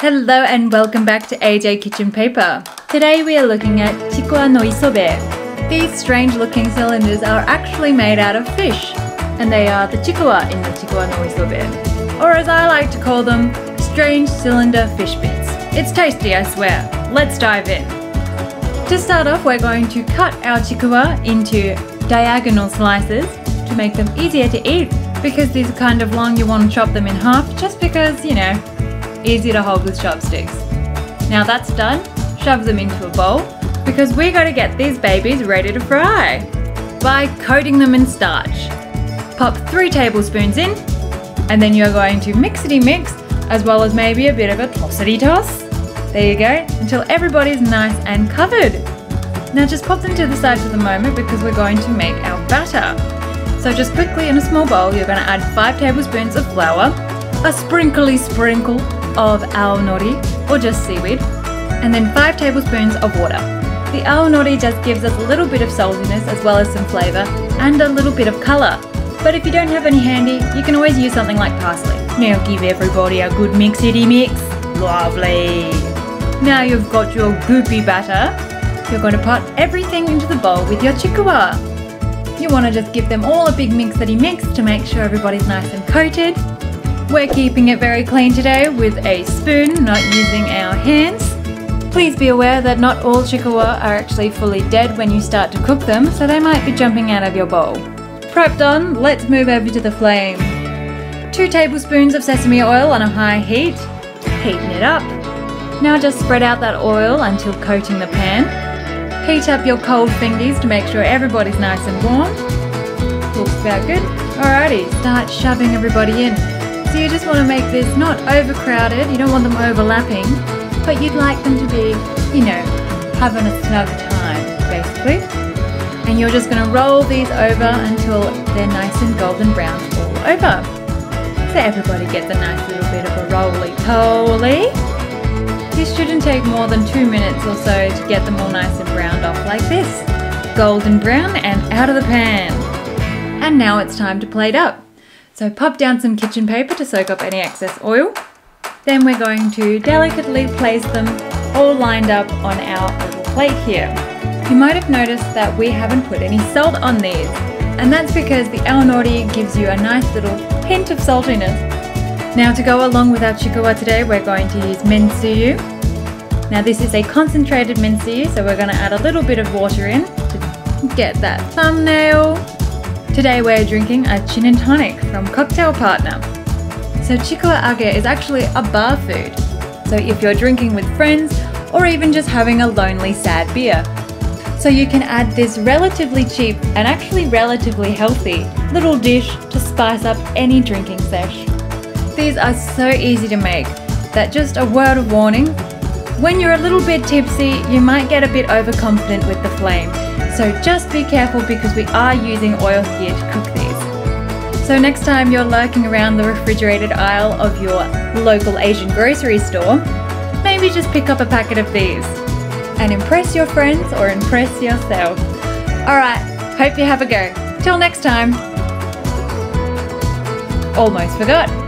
Hello and welcome back to AJ Kitchen Paper. Today we are looking at chikuwa no isobe. These strange looking cylinders are actually made out of fish, and they are the chikuwa in the chikuwa no isobe. Or as I like to call them, strange cylinder fish bits. It's tasty, I swear. Let's dive in. To start off, we're going to cut our chikuwa into diagonal slices to make them easier to eat because these are kind of long, you want to chop them in half just because, you know, easy to hold with chopsticks. Now that's done, shove them into a bowl because we're going to get these babies ready to fry by coating them in starch. Pop three tablespoons in and then you're going to mixity mix as well as maybe a bit of a tossity toss. There you go, until everybody's nice and covered. Now just pop them to the side for the moment because we're going to make our batter. So just quickly in a small bowl, you're going to add 5 tablespoons of flour, a sprinkly sprinkle of aonori or just seaweed, and then 5 tablespoons of water. The aonori just gives us a little bit of saltiness as well as some flavour and a little bit of colour. But if you don't have any handy, you can always use something like parsley. Now give everybody a good mixity mix. Lovely. Now you've got your goopy batter, you're going to put everything into the bowl with your chikuwa. You want to just give them all a big mixity mix to make sure everybody's nice and coated. We're keeping it very clean today with a spoon, not using our hands. Please be aware that not all chikuwa are actually fully dead when you start to cook them, so they might be jumping out of your bowl. Prepped on, let's move over to the flame. Two tablespoons of sesame oil on a high heat, heating it up. Now just spread out that oil until coating the pan. Heat up your cold fingers to make sure everybody's nice and warm. Looks about good. Alrighty, start shoving everybody in. You just want to make this not overcrowded, you don't want them overlapping, but you'd like them to be, you know, having a snug time, basically. And you're just going to roll these over until they're nice and golden brown all over. So everybody gets a nice little bit of a roly-poly. This shouldn't take more than two minutes or so to get them all nice and browned off like this. Golden brown and out of the pan. And now it's time to plate up. So pop down some kitchen paper to soak up any excess oil. Then we're going to delicately place them all lined up on our little plate here. You might have noticed that we haven't put any salt on these, and that's because the aonori gives you a nice little hint of saltiness now to go along with our chikuwa today, we're going to use mentsuyu. Now this is a concentrated mentsuyu, so we're going to add a little bit of water in to get that thumbnail. Today we're drinking a gin and tonic from Cocktail Partner. So chikuwa age is actually a bar food. So if you're drinking with friends or even just having a lonely sad beer. So you can add this relatively cheap and actually relatively healthy little dish to spice up any drinking sesh. These are so easy to make that just a word of warning, when you're a little bit tipsy, you might get a bit overconfident with the flame. So just be careful because we are using oil here to cook these. So next time you're lurking around the refrigerated aisle of your local Asian grocery store, maybe just pick up a packet of these and impress your friends or impress yourself. Alright, hope you have a go. Till next time. Almost forgot.